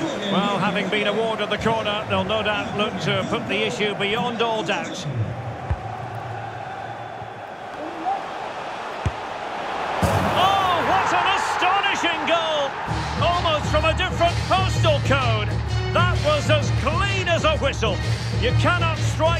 Well, having been awarded the corner, they'll no doubt look to put the issue beyond all doubt. Oh, what an astonishing goal! Almost from a different postal code. That was as clean as a whistle. You cannot strike...